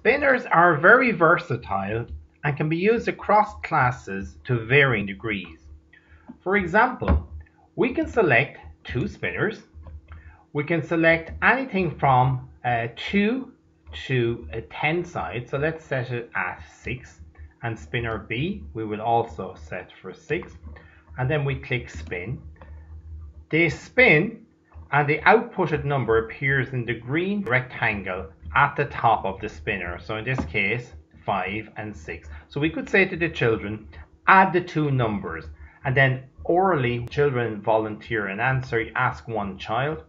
Spinners are very versatile and can be used across classes to varying degrees. For example, we can select two spinners. We can select anything from uh, 2 to a 10 side. So let's set it at 6. And spinner B, we will also set for 6. And then we click spin. They spin and the outputted number appears in the green rectangle at the top of the spinner. So in this case, 5 and 6. So we could say to the children, add the two numbers and then orally children volunteer an answer, ask one child.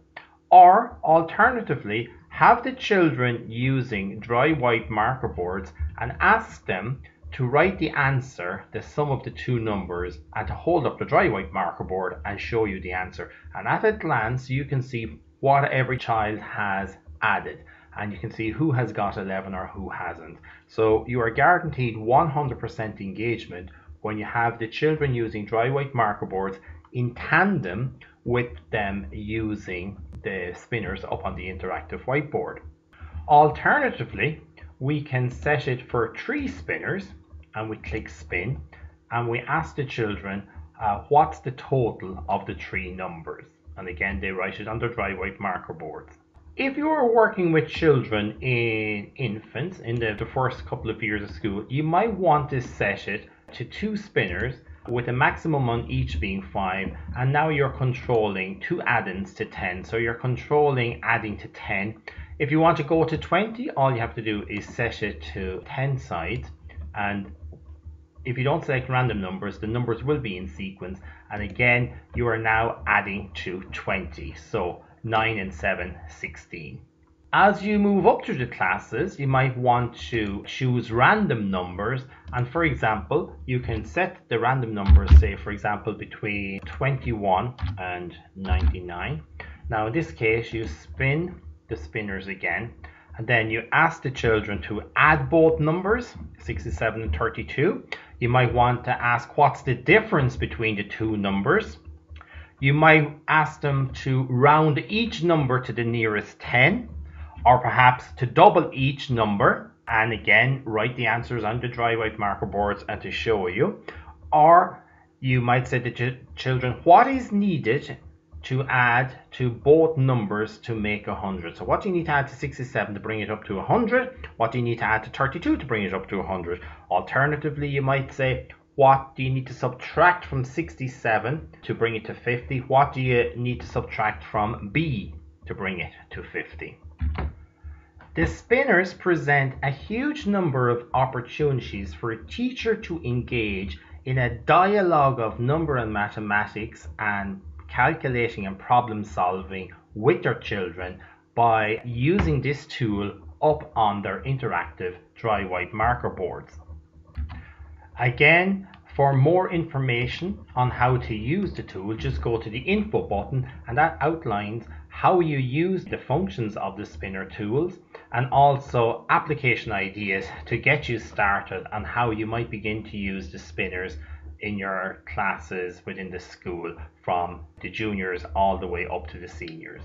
Or alternatively, have the children using dry white marker boards and ask them to write the answer, the sum of the two numbers, and to hold up the dry white marker board and show you the answer. And at a glance, you can see what every child has added. And you can see who has got 11 or who hasn't. So you are guaranteed 100% engagement when you have the children using dry white marker boards in tandem with them using the spinners up on the interactive whiteboard. Alternatively, we can set it for three spinners and we click spin and we ask the children uh, what's the total of the three numbers and again they write it on their dry white marker boards. If you are working with children in infants in the, the first couple of years of school you might want to set it to two spinners with a maximum on each being 5 and now you're controlling two add-ins to 10 so you're controlling adding to 10 if you want to go to 20 all you have to do is set it to 10 sides and if you don't select random numbers, the numbers will be in sequence. And again, you are now adding to 20. So 9 and 7, 16. As you move up through the classes, you might want to choose random numbers. And for example, you can set the random numbers, say for example, between 21 and 99. Now in this case, you spin the spinners again and then you ask the children to add both numbers 67 and 32 you might want to ask what's the difference between the two numbers you might ask them to round each number to the nearest 10 or perhaps to double each number and again write the answers on the dry white marker boards and to show you or you might say to children what is needed to add to both numbers to make 100. So what do you need to add to 67 to bring it up to 100? What do you need to add to 32 to bring it up to 100? Alternatively, you might say, what do you need to subtract from 67 to bring it to 50? What do you need to subtract from B to bring it to 50? The spinners present a huge number of opportunities for a teacher to engage in a dialogue of number and mathematics and calculating and problem solving with their children by using this tool up on their interactive dry white marker boards. Again, for more information on how to use the tool, just go to the info button and that outlines how you use the functions of the spinner tools and also application ideas to get you started on how you might begin to use the spinners in your classes within the school from the juniors all the way up to the seniors.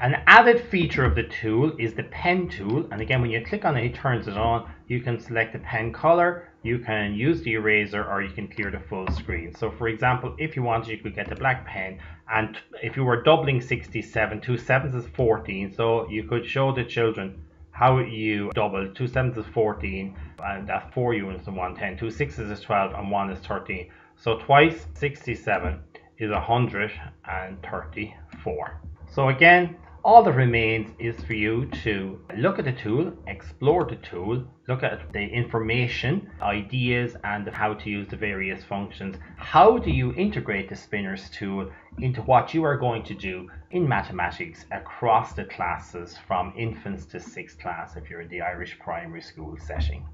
An added feature of the tool is the pen tool and again when you click on it it turns it on you can select the pen color you can use the eraser or you can clear the full screen. So for example if you wanted you could get the black pen. And if you were doubling 67 two sevens is 14 so you could show the children how you double. Two sevens is 14 and that's four units one ten. Two sixes is 12 and one is 13 so twice 67 is 134 so again all that remains is for you to look at the tool, explore the tool, look at the information, ideas, and how to use the various functions. How do you integrate the spinners tool into what you are going to do in mathematics across the classes from infants to sixth class if you're in the Irish primary school setting?